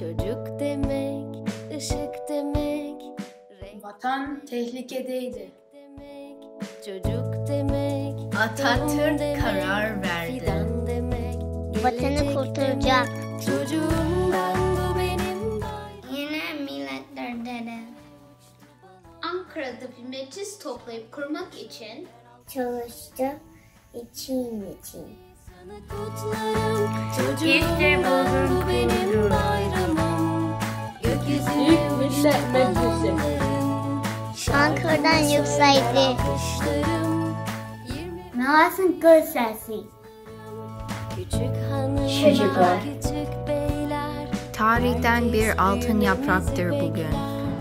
Çocuk demek, ışık demek, Vatan tehlikedeydi. demek, çocuk demek, Atatürk karar verdi. Fidan demek, Vatanı kurtaracak. Çocuğum ben bu benim. Yine milletler dede. Ankara'da bir meclis toplayıp kurmak için Çalıştı için için. Sana kutlarım, çocuğum İşte İlk Millet Meclisi. Ankara'dan yükseldi. Küçük hanımlar, Çocuklar. küçük beyler. Tarihten bir altın yapraktır bugün.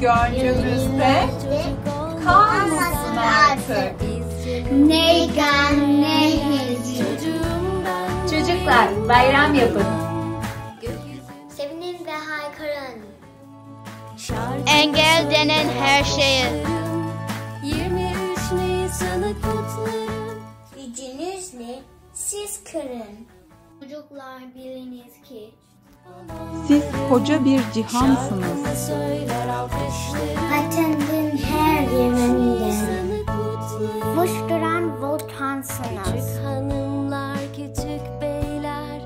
Gönlümüzde kalmasın artık. Ne gam ne hediye. Çocuklar bayram yapın. Engel denen her şeye 23 Nisan'ı kutlarım Gücünüz ne? Siz kırın. Çocuklar biliniz ki Siz koca bir cihansınız. Vatanın her yerinde. Kutlarım Boşduran volkansınız. Küçük hanımlar, küçük beyler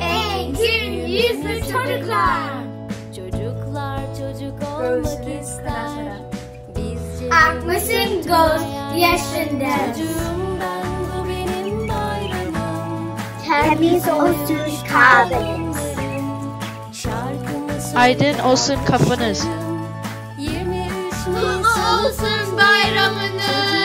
Ey gün yüzlü çocuklar. Çocuk olmak ister Akmasın göz yaşında. Çocuğum ben bu benim bayramım Temiz olsun. Şarkımı Aydın olsun kafanız. 23 Kutlu Nisan olsun bayramınız.